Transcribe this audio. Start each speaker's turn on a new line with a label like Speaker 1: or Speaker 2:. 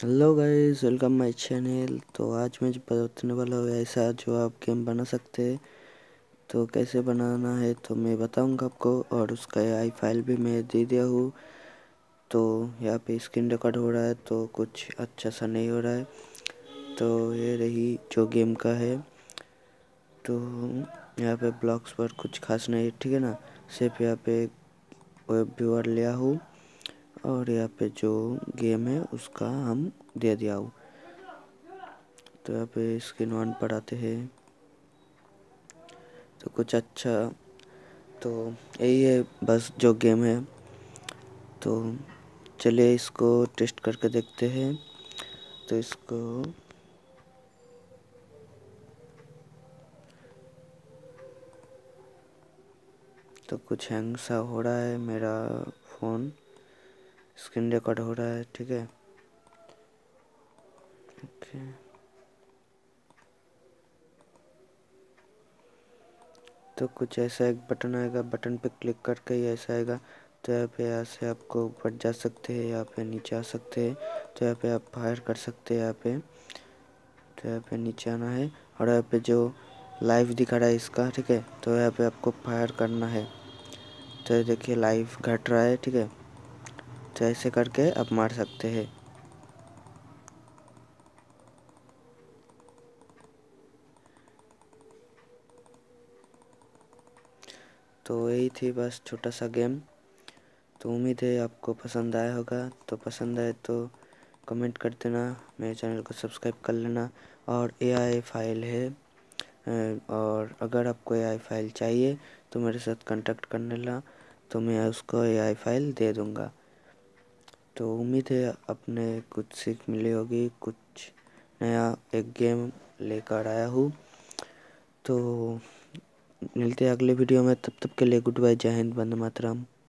Speaker 1: Hello guys welcome my channel तो आज मैं बताने वाला हूँ, ऐसा जो आप गेम बना सकते हैं तो कैसे बनाना है तो मैं बताऊँगा आपको, और उसका आई फ़ाइल भी मैं दे दिया हूँ। तो यहाँ पे स्क्रीन रिकॉर्ड हो रहा है तो कुछ अच्छा सा नहीं हो रहा है। तो ये रही जो गेम का है। तो यहाँ पे ब्लॉक्स पर कुछ खास नहीं, ठीक है ना? सिर्फ़ यहाँ पे वेब व्यूअर लिया हूँ। और यहाँ पे जो गेम है उसका हम दे दिया हूँ। तो यहाँ पे स्क्रीन वन पर आते हैं। तो कुछ अच्छा तो यही है बस जो गेम है। तो चलिए इसको टेस्ट करके देखते हैं। तो इसको तो कुछ हैंग सा हो रहा है मेरा फ़ोन। स्क्रीन रिकॉर्ड हो रहा है, ठीक है? ओके। तो कुछ ऐसा एक बटन आएगा, बटन पे क्लिक करके ही ऐसा आएगा। तो यहाँ पे यहाँ से आपको ऊपर जा सकते हैं, यहाँ पे नीचे आ सकते हैं। तो यहाँ पे आप फायर कर सकते हैं, यहाँ पे। तो यहाँ पे नीचे आना है और यहाँ पे जो लाइव दिखा रहा है इसका, ठीक है? तो यहाँ पे आपको फायर करना है। तो देखिए लाइव घट रहा है, ठीक है? तो ऐसे करके आप मार सकते हैं। तो यही थी बस छोटा सा गेम। तो उम्मीद है आपको पसंद आया होगा। तो पसंद आए तो कमेंट कर देना, मेरे चैनल को सब्सक्राइब कर लेना। और एआई फ़ाइल है और अगर आपको एआई फ़ाइल चाहिए तो मेरे साथ कांटेक्ट करने ला। तो मैं उसको एआई फ़ाइल दे दूँगा। तो उम्मीद है अपने कुछ सीख मिली होगी, कुछ नया एक गेम लेकर आया हूँ। तो मिलते हैं अगले वीडियो में, तब तक के लिए गुड बाय जय हिंद बंद मातरम।